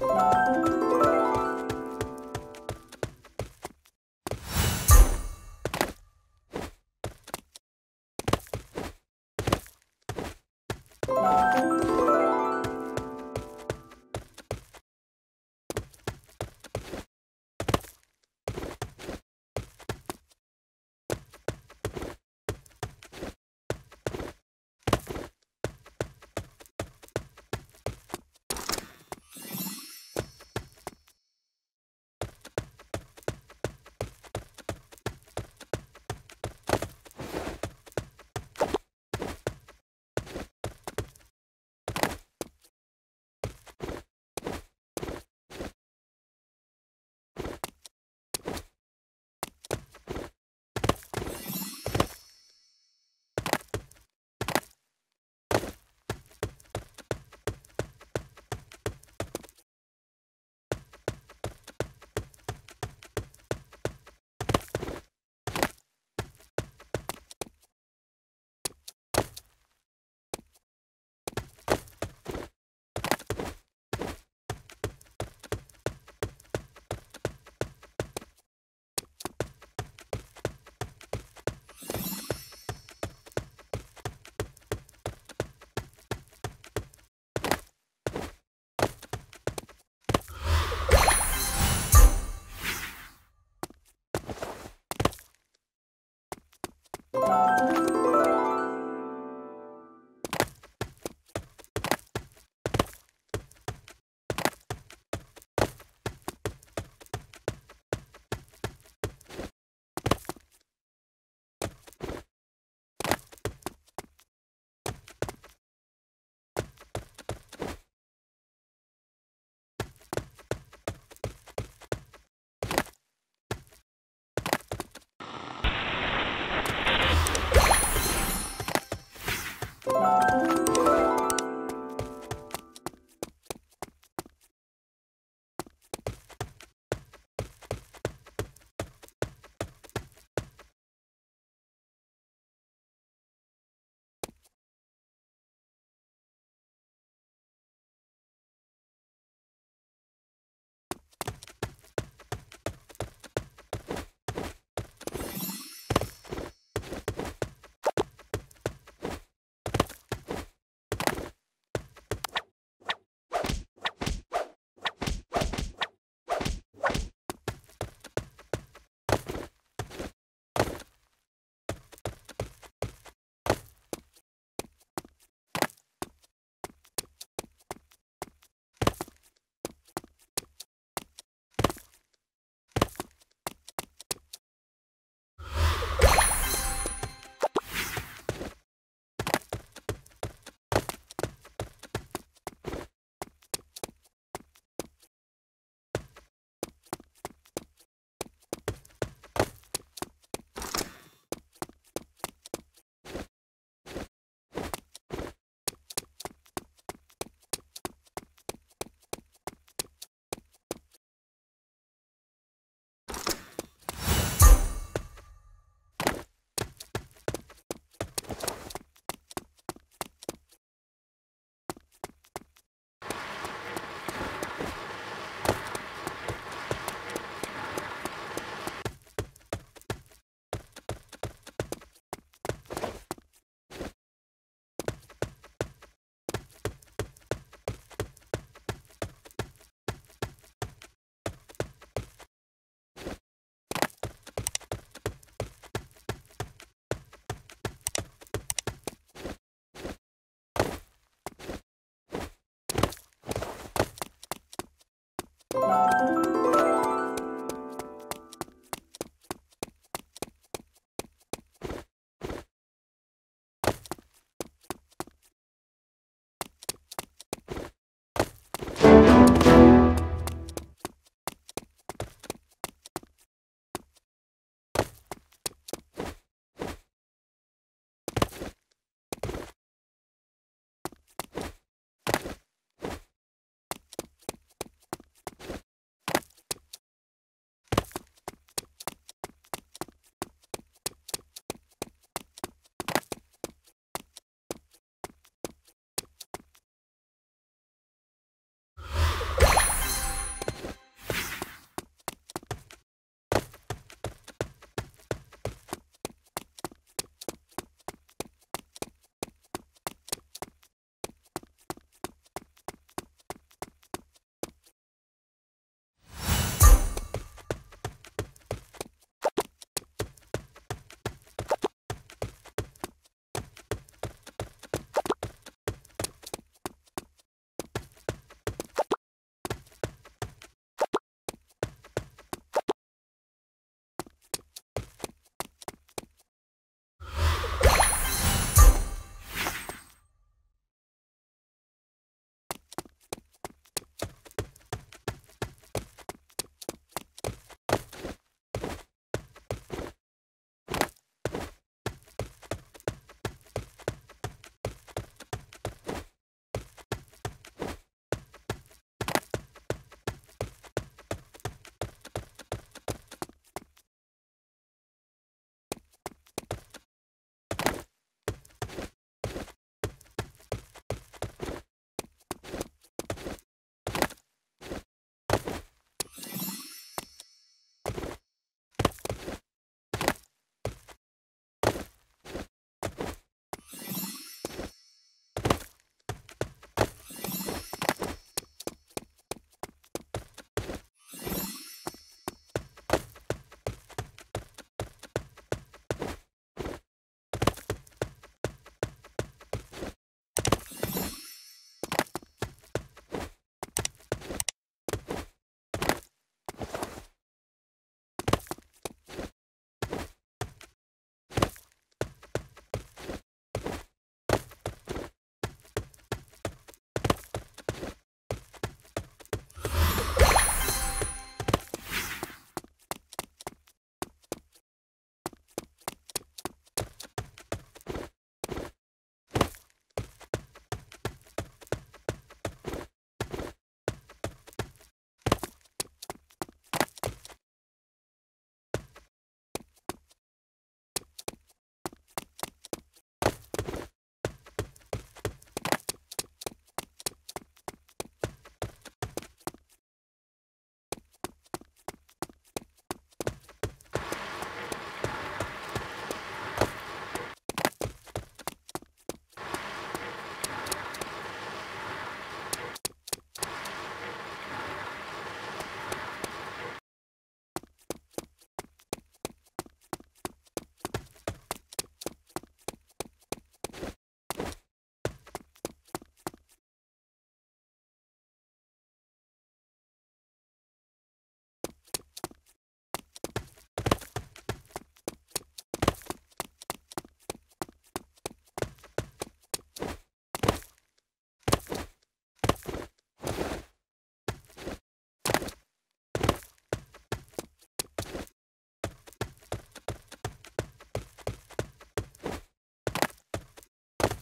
Música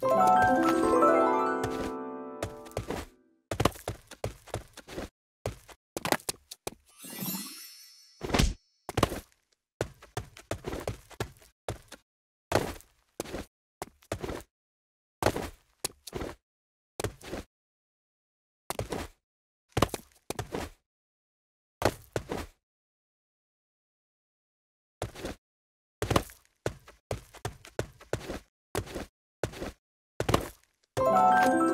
Bye. Música